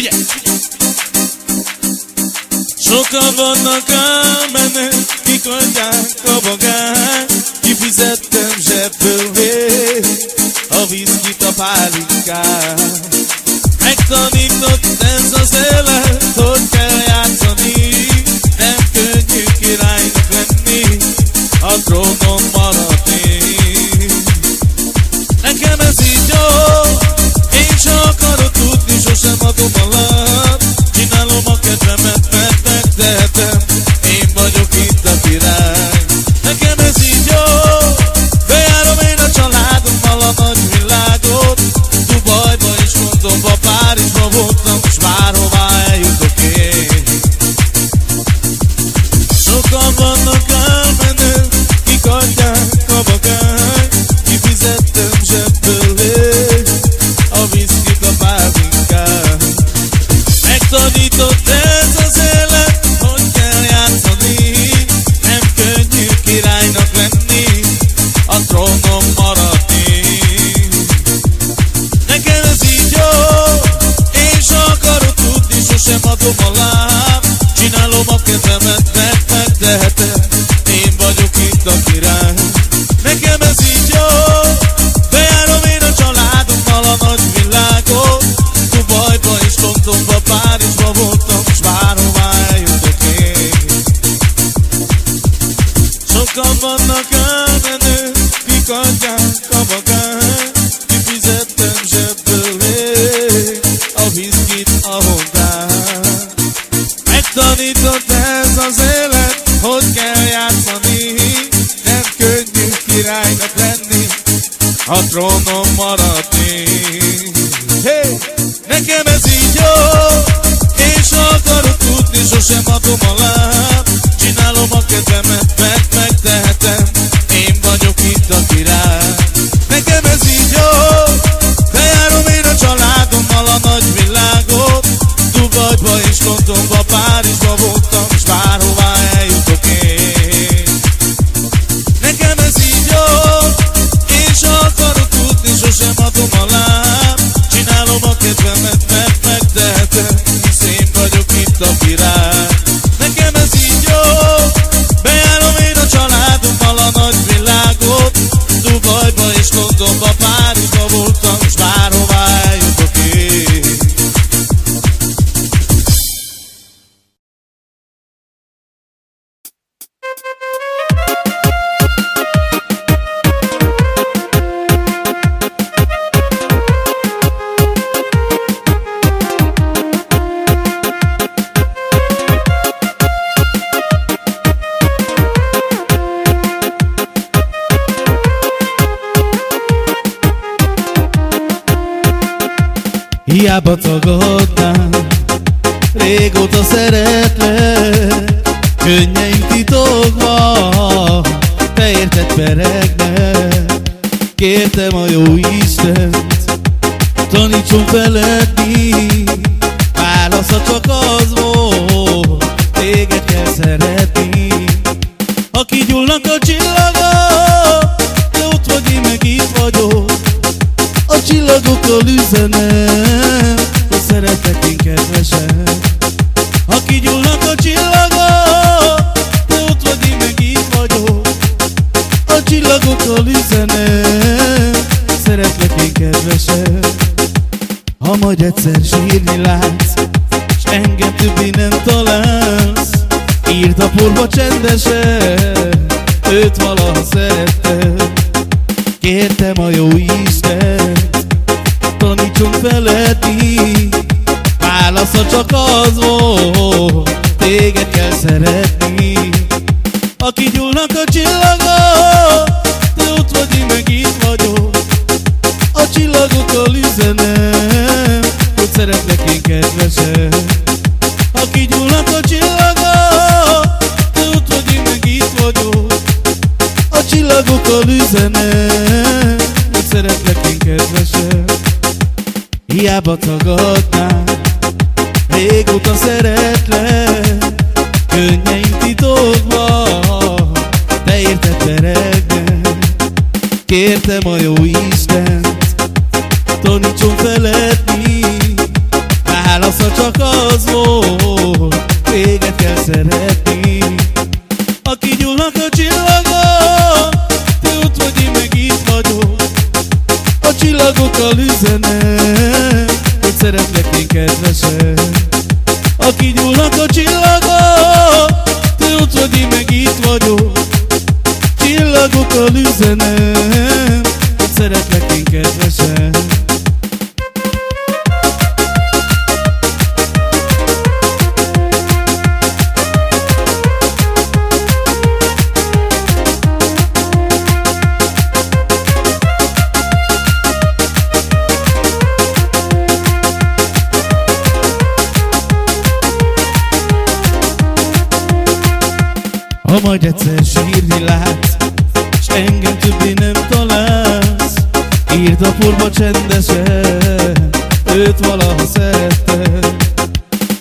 Figyelj! Sokan vannak ám ennek, kik adják a bagát, kifizettem zsebből vég, a viszkit a pálinkát. Megtanított ez az élet, hogy kell játszani, nem könnyű királynak lenni, a trónon Jim, Jim. Kértem a jó Istent, tanítson feledni Válasza csak az volt, téged kell szeretni. Aki gyúlnak a csillagok, te ott vagy, én meg itt vagyok. A csillagokkal üzenet Majd egyszer sírni látsz S engem többé nem találsz. Írd a porba csendesen Őt valaha szeretted Kértem a jó Isten Tanítson feledni Válasza csak az volt Téged kell szeretni. Aki gyúlnak a csillagok Te ott vagy, én meg itt vagyok. A csillagokkal üzenek szeretlek én kedvesem. Aki gyulladt a csillaga Te ott vagy, én meg itt vagyok. A csillagokkal üzenem Hogy szeretlek én kedvesem. Hiába tagadnám kal üzerine. Öterek őt valaha szerettem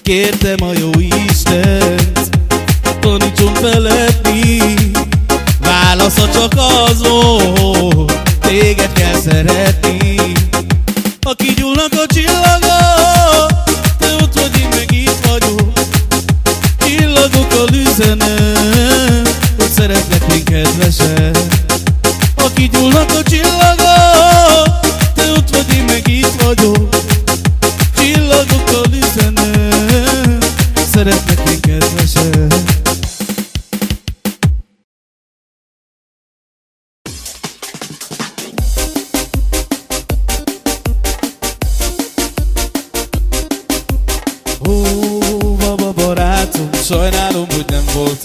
Kértem a jó Istent Tanítson vele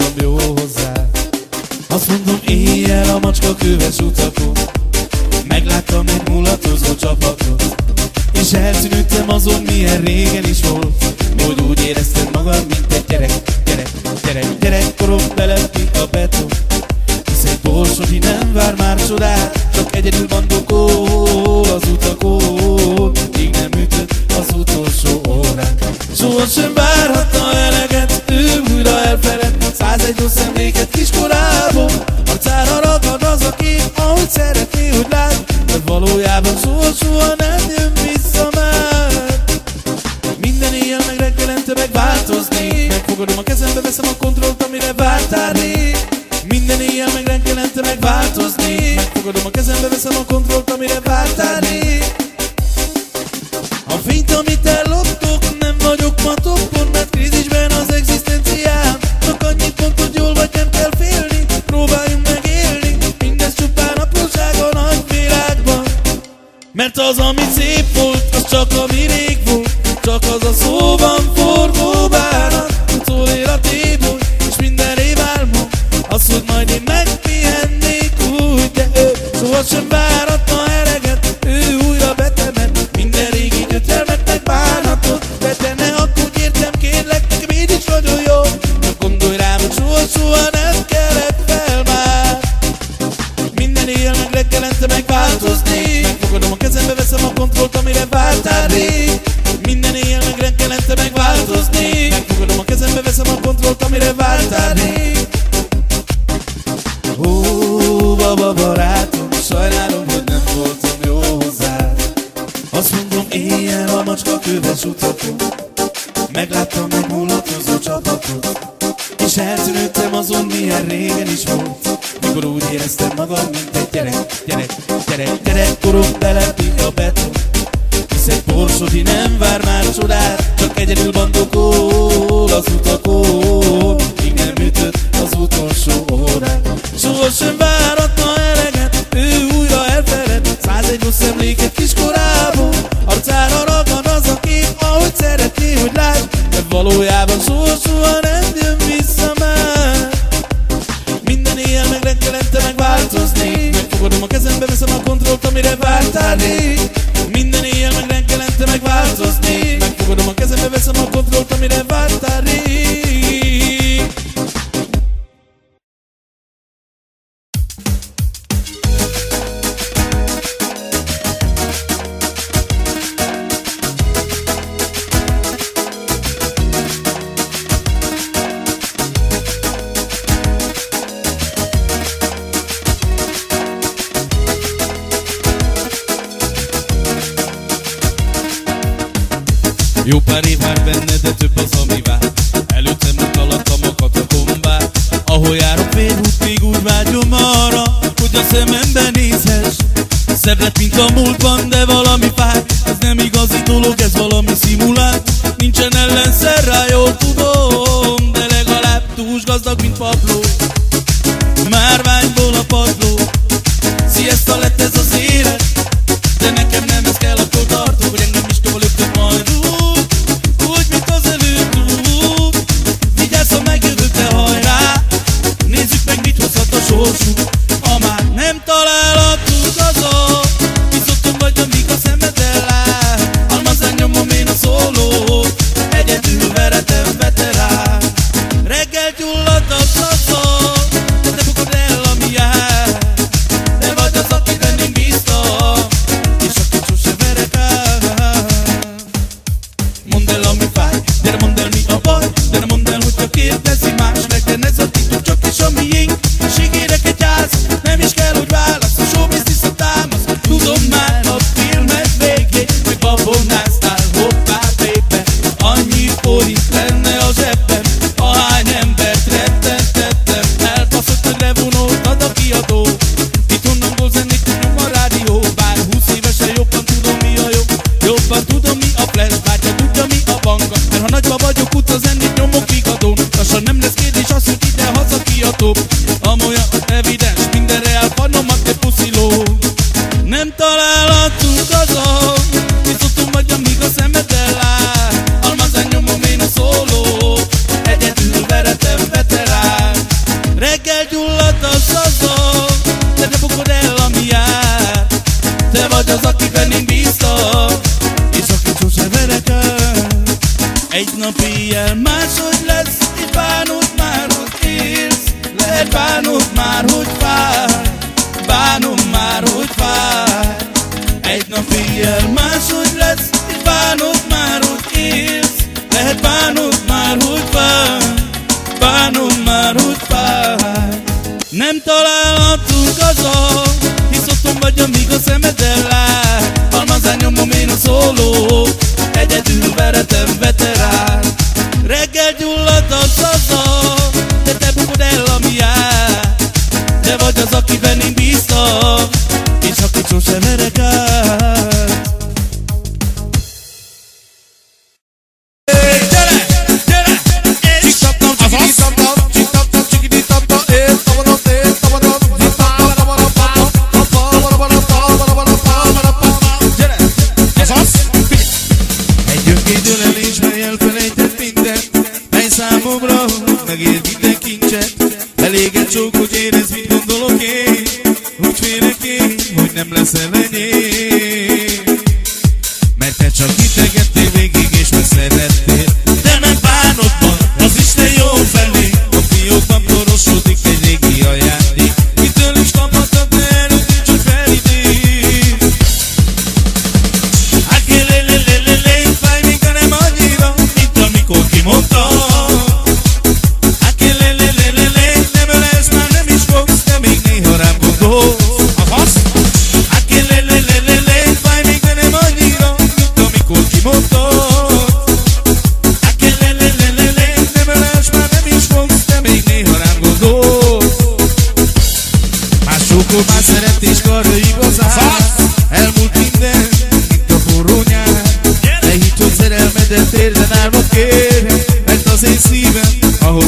arcom jó hozzá. Azt mondom éjjel a macska köves utakon. Megláttam egy mulatozó csapatot. És eltűnődtem azon milyen régen is volt. Hogy úgy éreztem magam, mint egy gyerek Gyerek, gyerek, gyerek, korom belepít a beton. Hisz egy borsodi nem vár már csodát Csak egyedül van dokol az utakon. Még nem ütött az utolsó órán. Sohasem várhatta el rossz emléket kiskorából Arcán haragad az a ahogy szeretné, hogy lát De valójában soha, soha nem jön vissza már. Minden éjjel meg reggelente megváltozni. Megfogadom a kezembe, veszem a kontrollt, amire vártál rég Minden éjjel meg reggelente megváltozni. Megfogadom a kezembe, veszem a kontrollt, amire vártál rég Essa mão control tá me levantando Holnap éjjel máshogy lesz Ti bánod már, hogy élsz Lehet bánod már, hogy fáj Bánom már, hogy fáj Egy nap éjjel máshogy lesz Ti bánod már, hogy élsz Lehet bánod már, hogy fáj Bánom már, hogy fáj Nem találhatunk azon Hisz otthon vagy, amíg a szemed ellen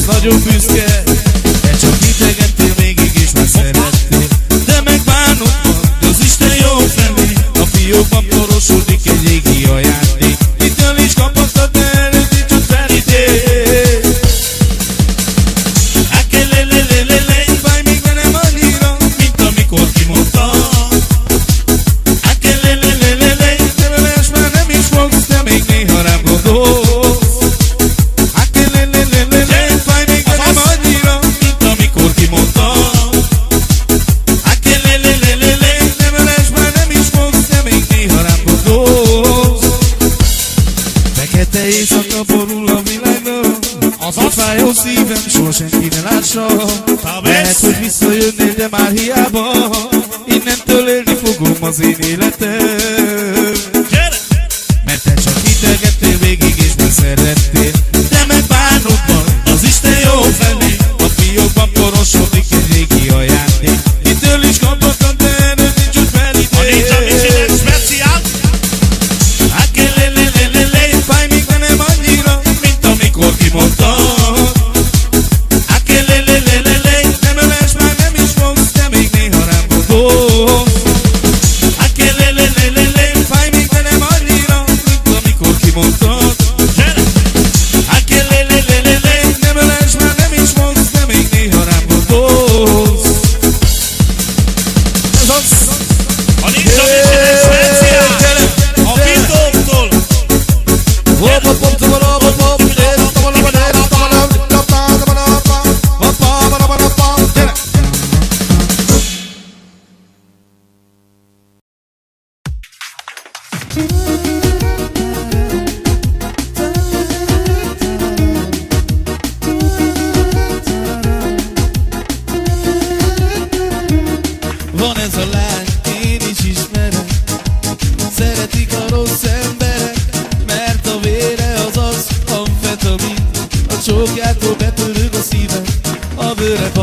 nagyon büszke az én életem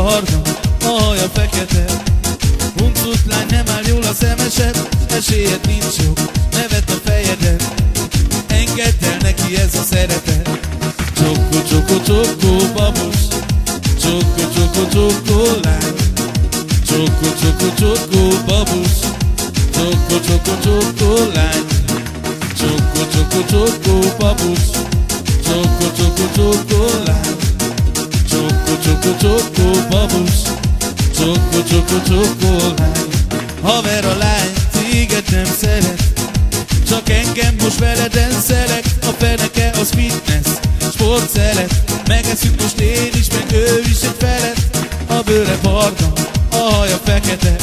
barna, a haja fekete. Huncut lány nem áll jól a szemeset Esélyed nincs jó, nevet a fejeden Engedd el neki ez a szeretet. Csokko, csokko, csokko, babus. Csokko, csokko, csokko, lány. Csokko, csokko, csokko, babus. Csokko, csokko, csokko, lány. Csokko, csokko, csokko, babus. Csokko, csokko, csokko, lány Csokko, csokko, babus csokko, csokko, lány Haver a lány, téged nem szeret. Csak engem most veleden szeret A feneke az fitness, sport szeret Megeszünk most én is, meg ő is egy felet. A bőre barna, a haja fekete.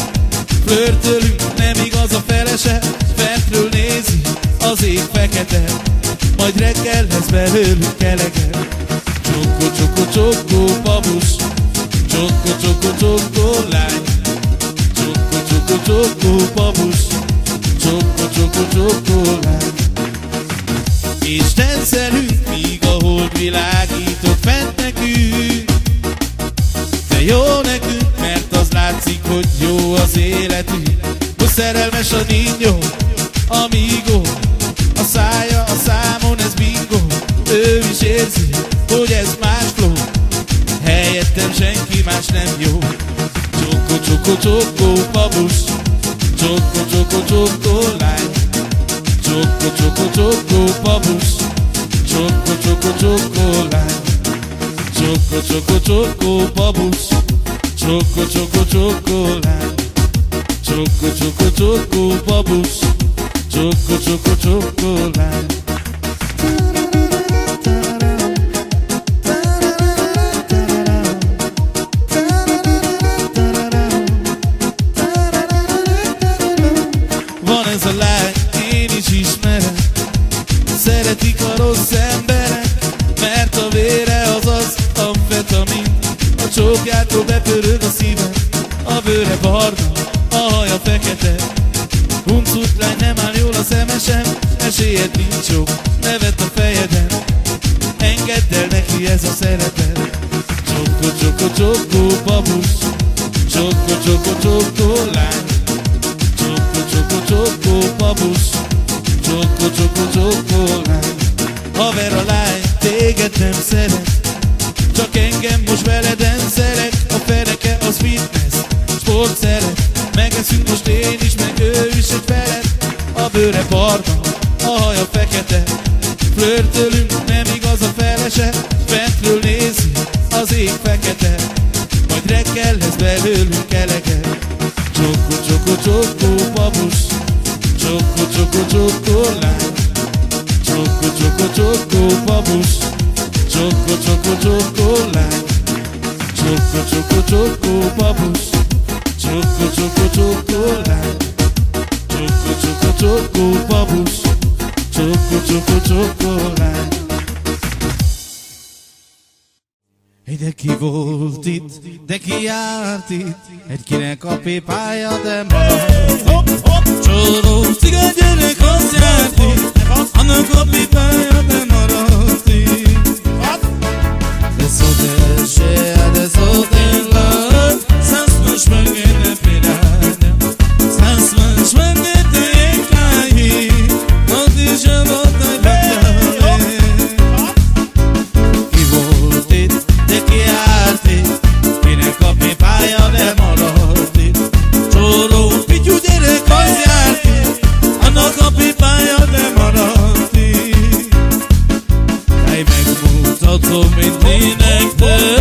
Flörtölünk, nem igaz a felese. Fentről nézi, az ég fekete. Majd reggel lesz belőlük eleget Csokko, csokko, csokko, babus Csokko, csokko, csokko, lány. Csokko, csokko, csokko, babus Csokko, csokko, csokko, lány. És tenszelünk, míg a hold világított fent nekünk. De jó nekünk, mert az látszik, hogy jó az életünk. Hogy szerelmes a ninyo, amigo A szája érzi, hogy ez más flow Helyettem senki más nem jó. Csokko, csokko, csokko, babus. Csokko, csokko, csokko, lány. Csokko, csokko, csokko, babus. Csokko, csokko, csokko, lány. Csokko, csokko, csokko, babus. Csokko, csokko, csokko, lány. Csokko, csokko, csokko, babus. Csokko, csokko, csokko, lány Neki ez a szeretet. Csokko, csokko, csokko, babus. Csokko, csokko, csokko, lány. Csokko, csokko, csokko, babus. Csokko, csokko, csokko, lány. Haver a lány, téged nem szeret. Csak engem most veleden szeret. A feneke az fitness, sport szeret. Megeszünk most én is, meg ő is egy felet A bőre barna, a haja fekete Flörtölünk, nem igaz a felese Fentről nézi, az ég fekete. Majd reggel lesz belőlünk eleget Csokko, csokko, csokko, babus. Csokko, csokko, csokko, lány. Csokko, csokko, csokko, babus. Csokko, csokko, csokko, lány. Csokko, csokko, csokko, babus. Csokko, csokko, csokko, lány. Csokko, csokko, csokko, babus Csokko, csokko, lány. De ki volt itt, de ki járt itt, egy kinek a pépája, de hopp, Csóró cigány gyerek azt járt itt, annak a pépája, de maradt itt. Megmutatom mindenek te Hogy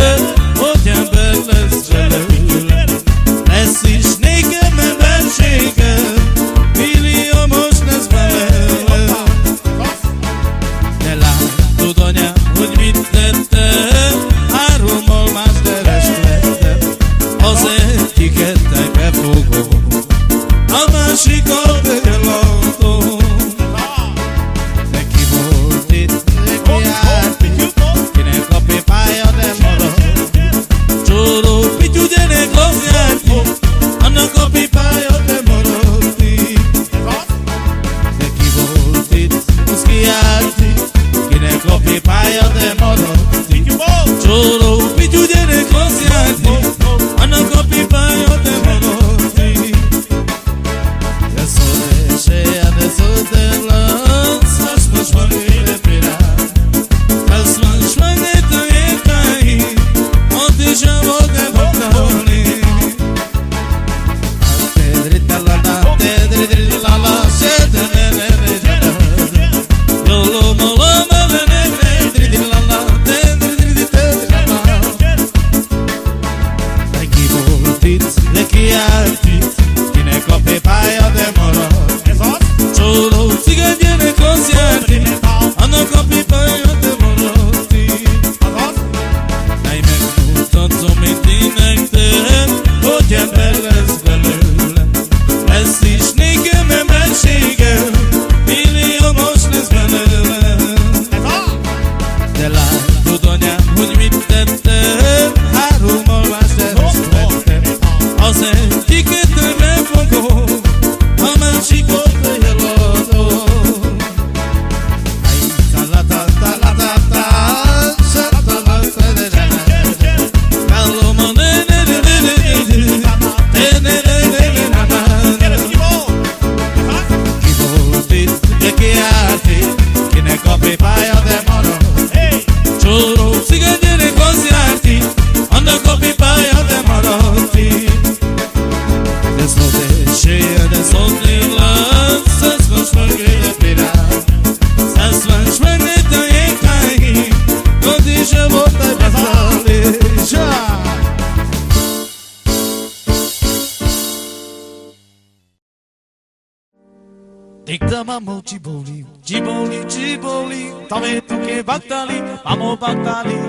Nikta mamo ciboli, ciboli, ciboli, tome tu che battali, mamo battali.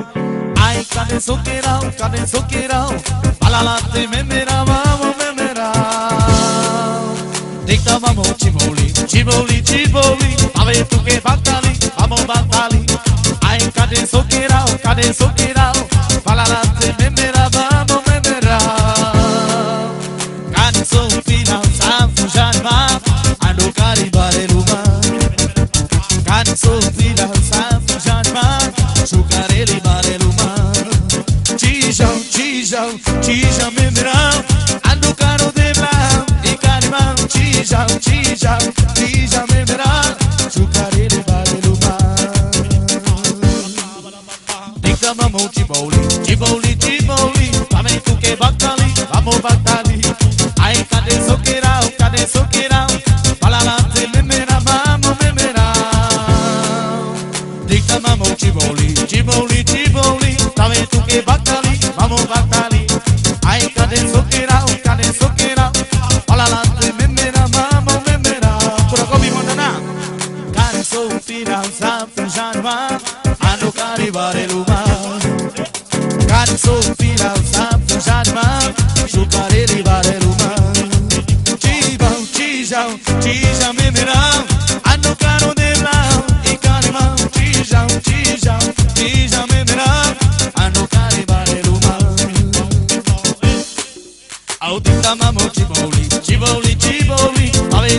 Ai cane socherau, cane socherau, balalate memera, mamo memera. Nikta mamo ciboli, ciboli, ciboli, tome tu che battali, mamo battali. Ai cane socherau, cane socherau, balalate memera, mamo memera. Ani soffrida stanno già già Su carelli mare l'umano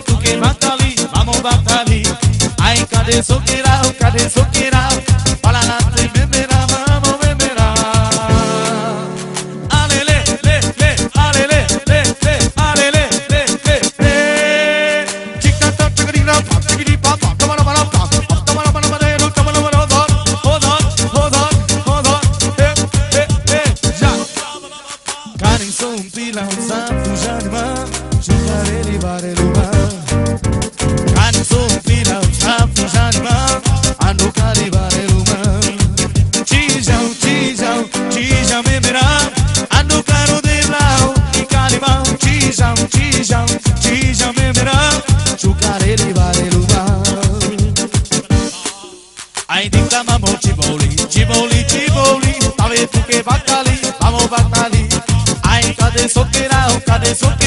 porque Batali, vamos Batali. Ai, cadê Soqueirão, cadê Soqueirão? eso